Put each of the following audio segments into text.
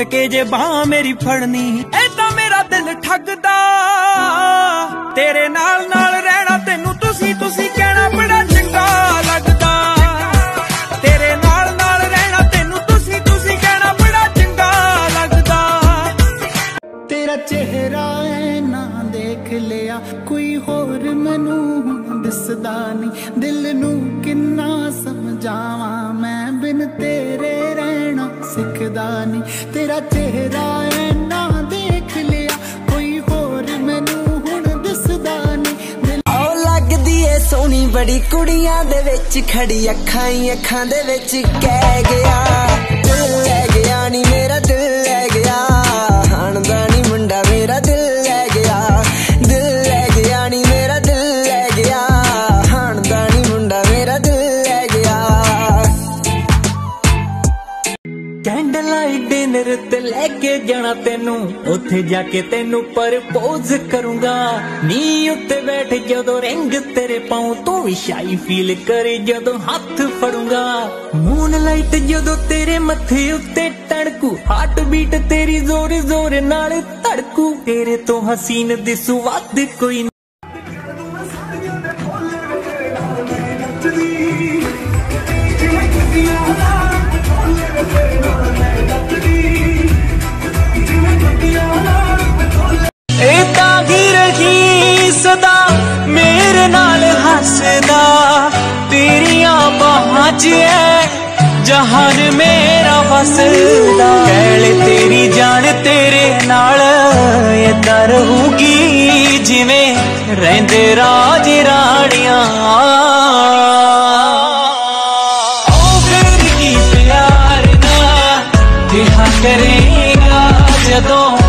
ਘੁੱਟ ਕੇ ਜੇ ਬਾਹ ਮੇਰੀ ਫੜਨੀ ਐਦਾਂ ਮੇਰਾ ਦਿਲ ਠੱਗਦਾ। ਤੇਰੇ ਨਾਲ ਨਾਲ ਰਹਿਣਾ ਤੈਨੂੰ ਤੁਸੀਂ ਤੁਸੀਂ ਕਹਿਣਾ ਬੜਾ ਚੰਗਾ ਲੱਗਦਾ। ਤੇਰੇ ਨਾਲ ਨਾਲ ਰਹਿਣਾ ਤੈਨੂੰ ਤੁਸੀਂ ਤੁਸੀਂ ਕਹਿਣਾ ਬੜਾ ਚੰਗਾ ਲੱਗਦਾ। ਤੇਰਾ ਚਿਹਰਾ ਐ ਨਾ ਦੇਖ ਲਿਆ, ਕੋਈ ਹੋਰ ਮੈਨੂੰ ਹੁਣ ਦਿਸਦਾ ਨਹੀਂ। ਦਿਲ ਨੂੰ ਕਿੰਨਾ ਸਮਝਾਵਾਂ ਸੋਹਣੀ ਬੜੀ ਕੁੜੀਆਂ ਦੇ ਵਿੱਚ ਖੜੀ ਅੱਖਾਂ ਹੀ ਅੱਖਾਂ ਦੇ ਵਿੱਚ ਕਹਿ ਗਿਆ। ਕੈਂਡਲ ਲਾਈਟ ਡਿਨਰ ਤੇ ਲੈ ਕੇ ਜਾਣਾ ਤੈਨੂੰ। ਉੱਥੇ ਜਾ ਕੇ ਤੈਨੂੰ ਪ੍ਰਪੋਜ਼ ਕਰੂੰਗਾ। ਨੀ ਉੱਤੇ ਬੈਠ ਜਦੋਂ ਰਿੰਗ ਤੇਰੇ ਪਾਉ, ਤੂੰ ਵੀ ਸ਼ਾਈ ਫੀਲ ਕਰੇ ਜਦੋਂ ਹੱਥ ਫੜੂੰਗਾ। ਮੂਨ ਲਾਈਟ ਜਦੋਂ ਤੇਰੇ ਮੱਥੇ ਉੱਤੇ ਟੜਕੂ ਹਾਰਟ ਬੀਟ ਤੇਰੀ ਜ਼ੋਰ ਜ਼ੋਰ ਨਾਲ ਧੜਕੂ ਤੇਰੇ ਤੋਂ ਹਸੀਨ ਦਿਸੂ, ਵੱਧ ਕੋਈ ਇਹ ਮੇਰੇ ਨਾਲ ਹੱਸਦਾ ਤੇਰੀਆਂ ਬਾਹਾਂ 'ਚ ਐ ਜਹਾਨ ਮੇਰਾ ਵਸਦਾ ਕਹਿਲੇ ਤੇਰੀ ਜਾਨ ਤੇਰੇ ਨਾਲ ਏਦਾਂ ਰਹੂਗੀ ਜਿਵੇਂ ਰਹਿੰਦੇ ਰਾਜ ਰਾਣੀਆਂ ਉਹ ਫਿਰ ਕੀ ਪਿਆਰ ਨਾ ਦਿਹਾ ਕਰੇਗਾ ਜਦੋਂ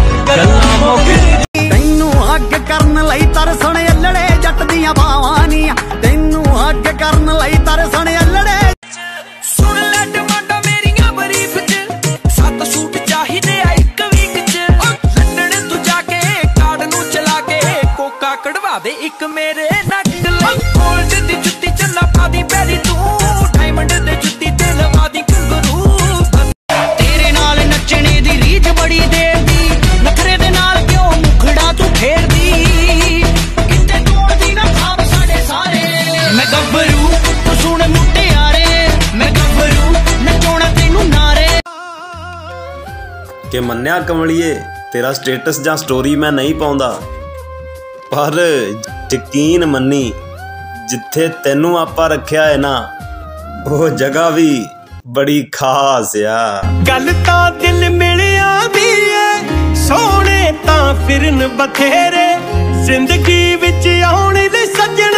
ਕਰਨ ਲਈ ਤਰਸਣ ਅਲੜੇ। ਸੁਣ ਲੈ ਡਿਮਾਂਡਾਂ ਮੇਰੀਆਂ ਬਰੀਫ ਚ। ਸੱਤ ਸੂਟ ਚਾਹੀਦੇ ਆ ਇੱਕ ਵੀਕ ਚ। ਲੰਡਨ ਤੂੰ ਜਾ ਕੇ ਕਾਰਡ ਨੂੰ ਚਲਾ ਕੇ ਕੋਕਾ ਕਢਵਾ ਦੇ ਇੱਕ ਮੇਰੇ ਨੱਕ ਲਈ। ਗੋਲਡ ਦੀ ਜੁੱਤੀ ਚ ਲਪਾ ਦੀ ਪੈਰੀ ਤੂੰ ਡਾਇਮੰਡ ਦੇ ਜੁੱਤੀ ਕਿ ਮੰਨਿਆ ਕਮਲੀਏ, ਤੇਰਾ ਸਟੇਟਸ ਜਾਂ ਸਟੋਰੀ ਮੈਂ ਨਹੀਂ ਪਾਉਂਦਾ। ਪਰ ਯਕੀਨ ਮੰਨੀ, ਜਿੱਥੇ ਤੈਨੂੰ ਆਪਾਂ ਰੱਖਿਆ ਹੈ ਨਾ, ਉਹ ਜਗ੍ਹਾ ਵੀ ਬੜੀ ਖਾਸ ਆ। ਗੱਲ ਤਾਂ ਦਿਲ ਮਿਲਿਆ ਵੀ ਏ, ਸੋਹਣੇ ਤਾਂ ਫਿਰਨ ਬਥੇਰੇ। ਜ਼ਿੰਦਗੀ ਵਿੱਚ ਆਉਣ ਲਈ ਸੱਜਣਾ